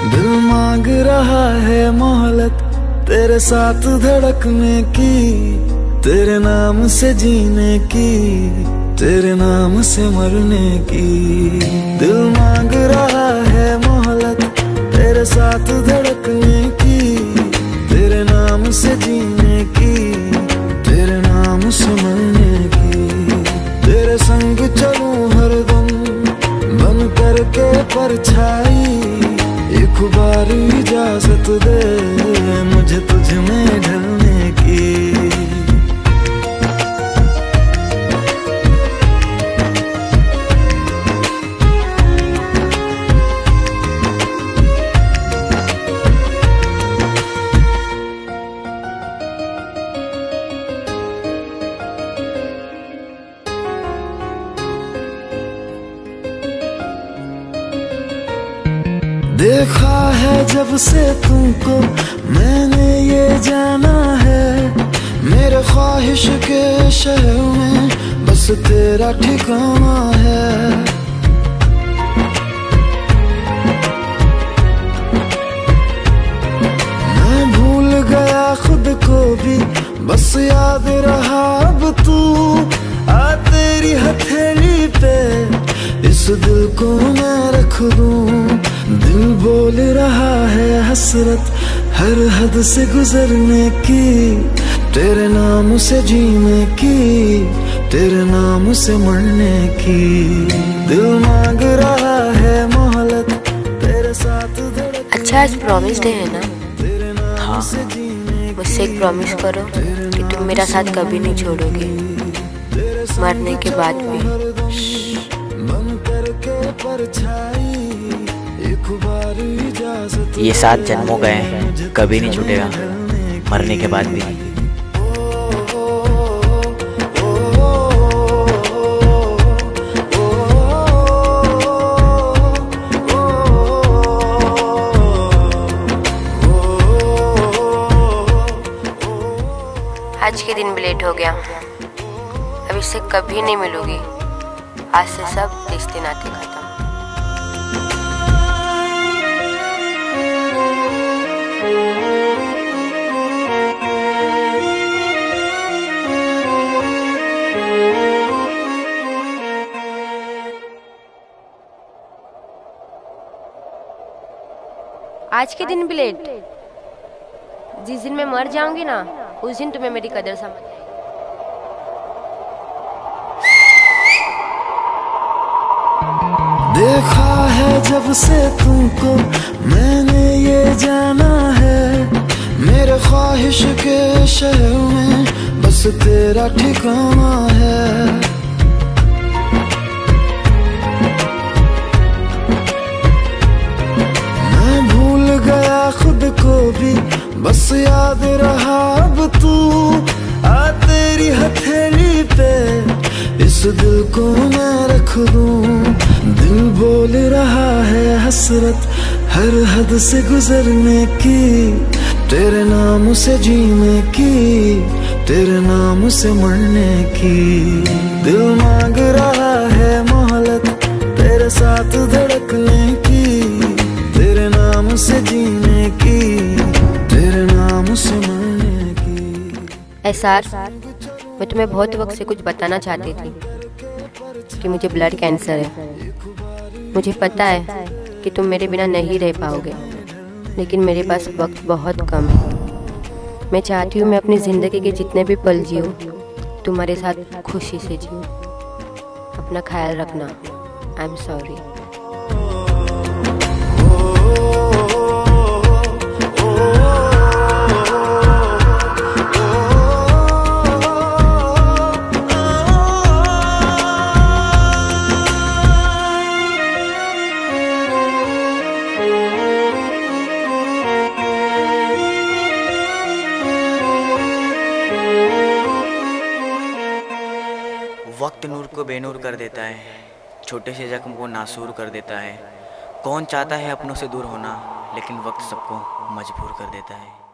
दिल मांग रहा है मोहलत, तेरे साथ धड़कने की, तेरे नाम से जीने की, तेरे नाम से मरने की। दिल मांग रहा है मोहलत, तेरे साथ धड़कने की, तेरे नाम से जीने की। बार इजाज़त दे मुझे तुझ में ढलने की। देखा है जब से तुमको मैंने ये जाना है। मेरे ख्वाहिश के शहर में बस तेरा ठिकाना है। मैं भूल गया खुद को भी, बस याद रहा अब तू। आ तेरी हथेली पे, इस दिल को मैं रख दूँ। बोल रहा है हसरत हर हद से गुजरने की। तेरे नाम से जीने की तेरे नाम से मरने की। दिल मांग रहा है मोहलत तेरे साथ अच्छा आज प्रॉमिस डे है ना? हाँ। मुझसे एक प्रॉमिस करो कि तुम मेरा साथ कभी नहीं छोड़ोगे। मरने के बाद भी। ये सात जन्मों गए हैं, कभी नहीं छूटेगा। मरने के बाद भी। आज के दिन भी लेट हो गया। अब इससे कभी नहीं मिलूँगी। आज से सब रिश्ते नाते खत्म। आज के दिन भी लेट जिस दिन मैं मर जाऊँगी ना, उस दिन तुम्हें मेरी कदर समझ देखा है जब से तुमको मैंने ये जाना है, मेरे ख्वाहिश के शहर में बस तेरा ठिकाना है। याद रहा अब तू। आ तेरी हथेली पे। इस दिल को मैं रख दूँ। दिल बोल रहा है हसरत हर हद से गुजरने की। तेरे नाम से जीने की, तेरे नाम से मरने की। दिल मांग की एसार मैं तुम्हें बहुत वक्त से कुछ बताना चाहती थी कि मुझे ब्लड कैंसर है। मुझे पता है कि तुम मेरे बिना नहीं रह पाओगे, लेकिन मेरे पास वक्त बहुत कम है। मैं चाहती हूँ मैं अपनी ज़िंदगी के जितने भी पल जियो तुम्हारे साथ खुशी से जियो अपना ख्याल रखना आई एम सॉरी को बेनूर कर देता है, छोटे से जख्म को नासूर कर देता है। कौन चाहता है अपनों से दूर होना, लेकिन वक्त सबको मजबूर कर देता है।